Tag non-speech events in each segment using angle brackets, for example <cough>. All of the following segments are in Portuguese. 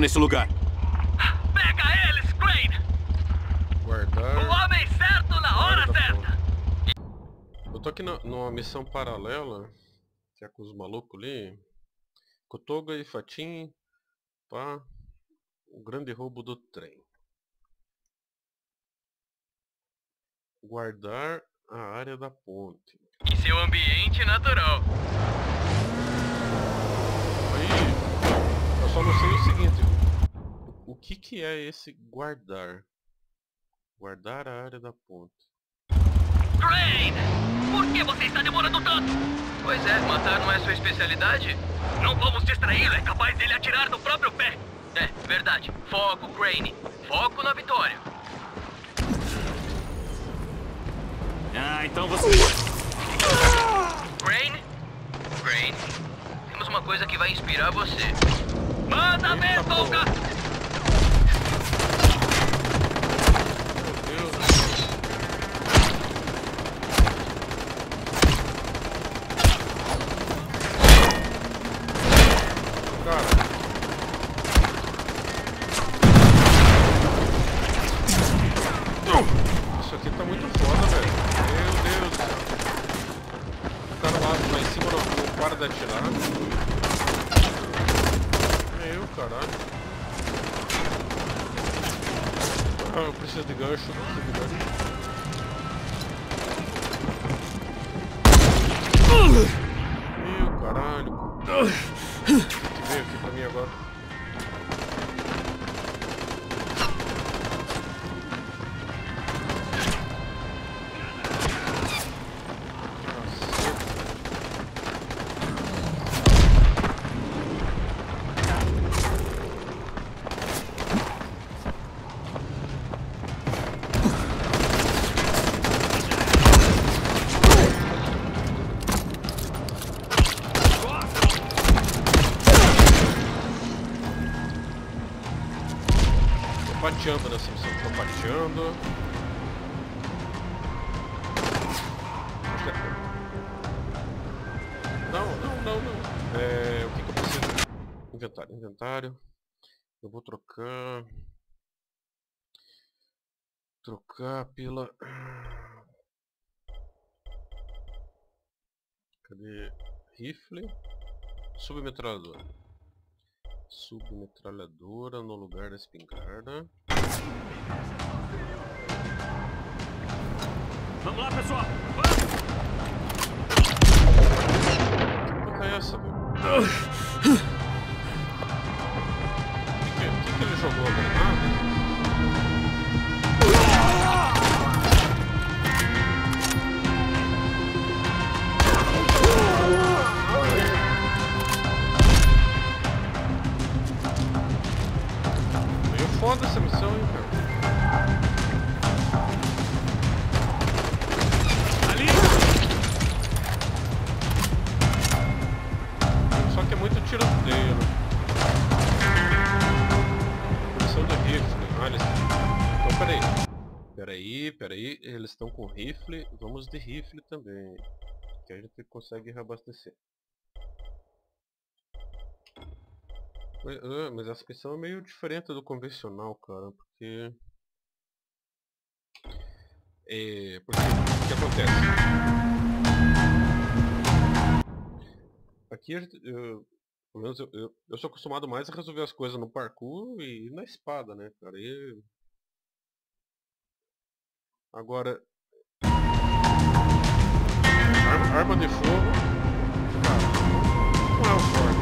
nesse lugar. Pega eles, Crane! Guardar. O homem certo na hora Guarda certa! Eu tô aqui na- numa missão paralela. Que é com os malucos ali. Kotoga e Fatin. Pá. O grande roubo do trem. Guardar a área da ponte. Em seu ambiente natural. Aí. Eu só não sei o seguinte. O, que que é esse guardar? Guardar a área da ponte. Crane! Por que você está demorando tanto? Pois é, matar não é sua especialidade? Não vamos distraí-lo, é capaz dele atirar no próprio pé. É, verdade. Foco, Crane. Foco na vitória. Ah, então você... Crane? Crane? Temos uma coisa que vai inspirar você. Manda ver, Eita, Tolga! Meu Deus. Cara. Isso aqui tá muito foda, velho. Meu Deus do céu. O cara lá, lá em cima não, não para de atirar. Meu caralho. Ah, eu preciso de gancho, eu preciso de gancho. Meu caralho. Que pateando nessa missão, tô pateando. Acho que é- Não, não, não, não. É, o que, que eu preciso? Inventário, inventário. Eu vou trocar. Trocar pela. Cadê? Rifle. Submetralhadora. Submetralhadora no lugar da espingarda. Vamos lá, pessoal! Que porra é essa, velho? Foda essa missão, hein, cara? Ali! Só que é muito tiroteio, né? Munição do rifle. Ah, eles... Então, peraí. Peraí, peraí. Eles estão com rifle. Vamos de rifle também. Que a gente consegue reabastecer. Mas, ah, mas essa missão é meio diferente do convencional, cara. Porque... É... Porque o que acontece? Aqui, eu, pelo menos eu, eu, eu sou acostumado mais a resolver as coisas no parkour e na espada, né, cara? E... Agora... Arma, arma de fogo... Cara, não é o forte.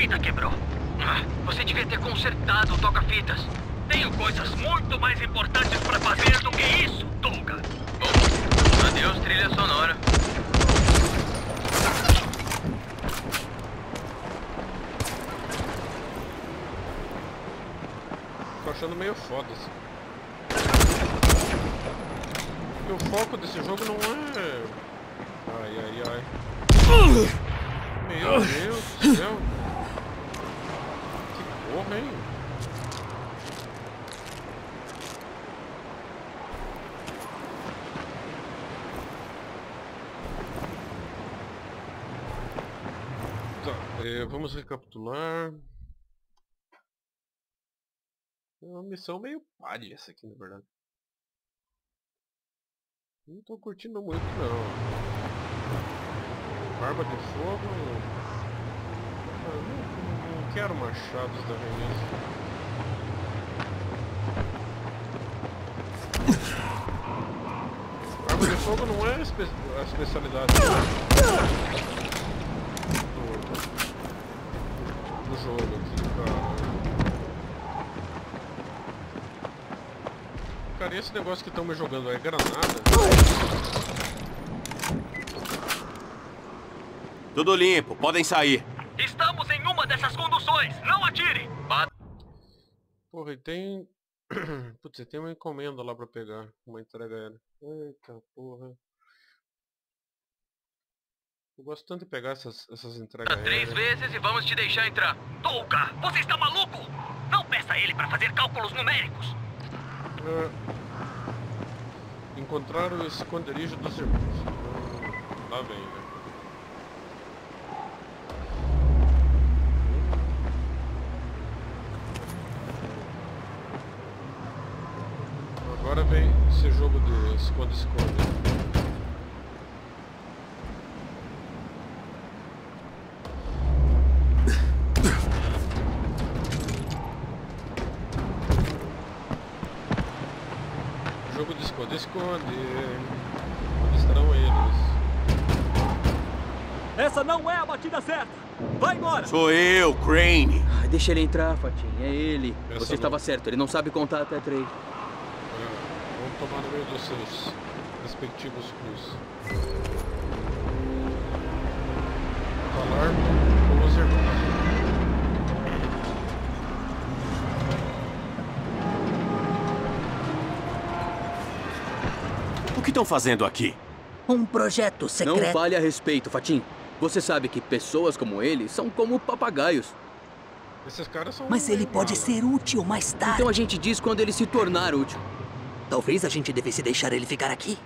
Fita quebrou. Ah, Você devia ter consertado o toca-fitas. Tenho coisas muito mais importantes pra fazer do que isso, Tolga. Bom, adeus trilha sonora. Tô achando meio foda. Porque o foco desse jogo não é... Ai, ai, ai. Meu Deus do céu. Hein? Tá, é, vamos recapitular. É uma missão meio palha essa aqui, na verdade. Não tô curtindo muito não. Barba de fogo. Quero machados da Veneza. Arma de fogo não é a, espe a especialidade do, do jogo aqui, cara. Cara, e esse negócio que estão me jogando aí é granada? Tudo limpo, podem sair. Estamos em uma dessas conduções. Não atire. Bata Porra, e tem... <clears throat> Putz, tem uma encomenda lá pra pegar, uma entrega aérea. Eita porra. Eu gosto tanto de pegar essas, essas entregas três aéreas. vezes e vamos te deixar entrar. Touka, você está maluco? Não peça a ele para fazer cálculos numéricos. É, encontrar o esconderijo dos irmãos. Hum, Lá vem, né? Agora vem esse jogo de esconde-esconde. Jogo de esconde-esconde. Onde estarão eles? Essa não é a batida certa! Vai embora! Sou eu, Crane. Ai, Deixa ele entrar, Fatin. É ele. Essa Você não. estava certo, ele não sabe contar até três. Tomar no meio dos seus respectivos cruz. Falar com os irmãos. O que estão fazendo aqui? Um projeto Não secreto. fale a respeito, Fatin. Você sabe que pessoas como ele são como papagaios. Esses caras são. Mas ele pode mala. ser útil mais tarde. Então a gente diz quando ele se tornar útil. Talvez a gente devesse deixar ele ficar aqui.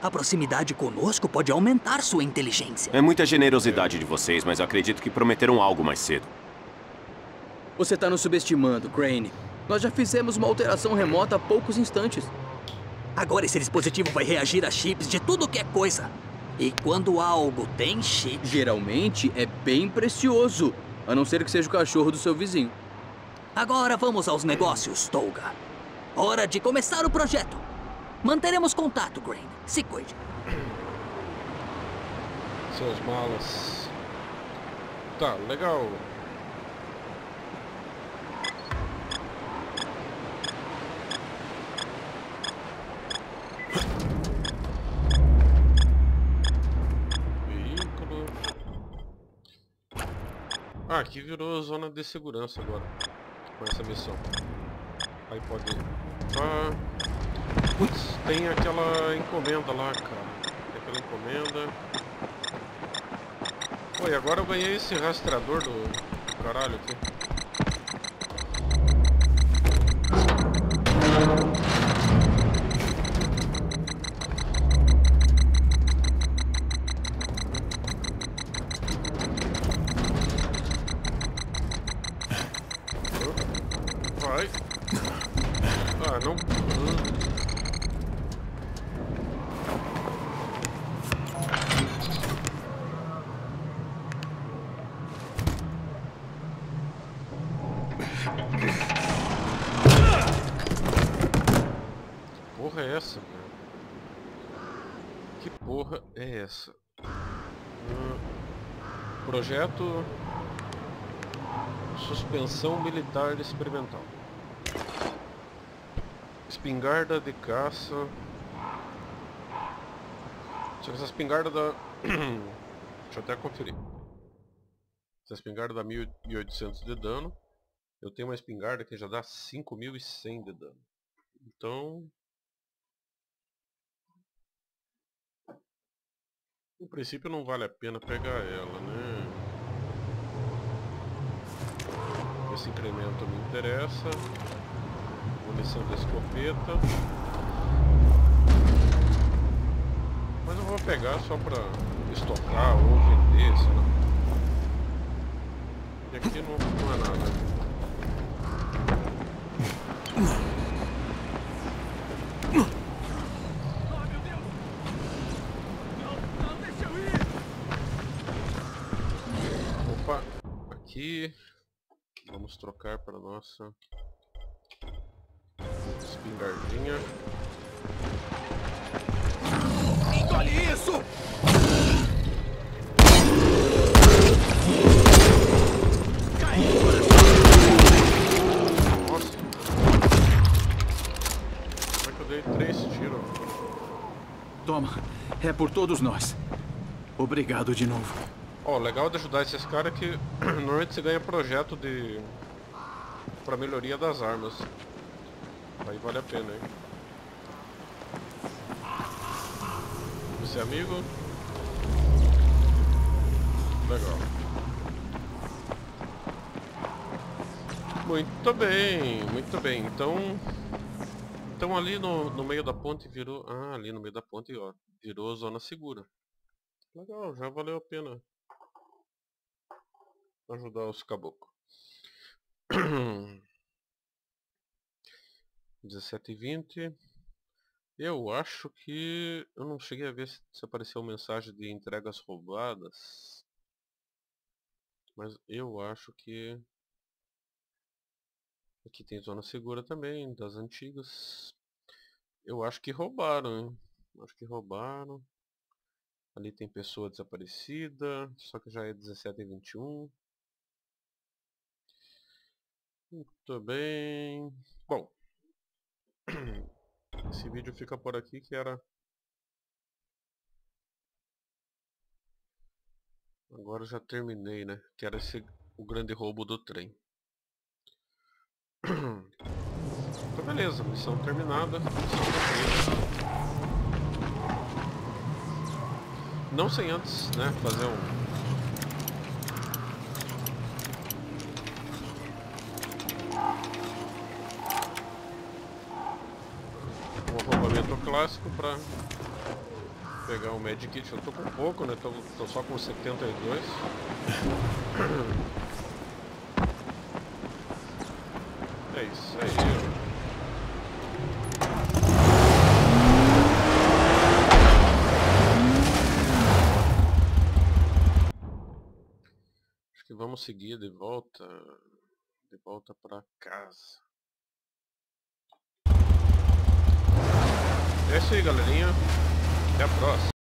A proximidade conosco pode aumentar sua inteligência. É muita generosidade de vocês, mas eu acredito que prometeram algo mais cedo. Você está nos subestimando, Crane. Nós já fizemos uma alteração remota há poucos instantes. Agora esse dispositivo vai reagir a chips de tudo que é coisa. E quando algo tem chip, Geralmente é bem precioso, a não ser que seja o cachorro do seu vizinho. Agora vamos aos negócios, Tolga. Hora de começar o projeto. Manteremos contato, Crane. Se cuide. Seus malas. Tá, legal. Veículo. Ah, aqui virou zona de segurança agora. Com essa missão. Aí pode. Ah, putz, tem aquela encomenda lá, cara. Tem aquela encomenda. Oi, agora eu ganhei esse rastreador do caralho aqui. Essa? Hum, projeto Suspensão Militar Experimental. Espingarda de caça. Só que essa espingarda dá... <clears throat> Deixa eu até conferir. Essa espingarda dá 1800 de dano. Eu tenho uma espingarda que já dá 5100 de dano. Então... No princípio não vale a pena pegar ela, né? Esse incremento me interessa. Munição da escopeta. Mas eu vou pegar só pra estocar ou vender, sei lá. E aqui não, não é nada. Vamos trocar para nossa espingardinha. Engole isso! Nossa! Como é que eu dei três tiros? Toma, é por todos nós. Obrigado de novo. Ó, legal de ajudar esses caras é que <clears throat> normalmente você ganha projeto de... pra melhoria das armas. Aí vale a pena, hein? Você é amigo? Legal. Muito bem, muito bem. Então... Então ali no, no meio da ponte virou... Ah, ali no meio da ponte, ó. Virou zona segura. Legal, já valeu a pena ajudar os caboclos. 17 e 20. Eu acho que... Eu não cheguei a ver se, apareceu mensagem de entregas roubadas. Mas eu acho que... Aqui tem zona segura também, das antigas. Eu acho que roubaram, hein? Acho que roubaram. Ali tem pessoa desaparecida, só que já é 17 e 21. Muito bem. Bom. Esse vídeo fica por aqui que era... Agora já terminei, né? Que era esse, o grande roubo do trem. Então beleza, missão terminada. Missão cumprida. Não sem antes, né, fazer. Um arrombamento clássico pra pegar um medkit. Eu tô com pouco, né, tô, tô só com 72. É isso aí. Acho que vamos seguir de volta. De volta pra casa. É isso aí, galerinha. Até a próxima.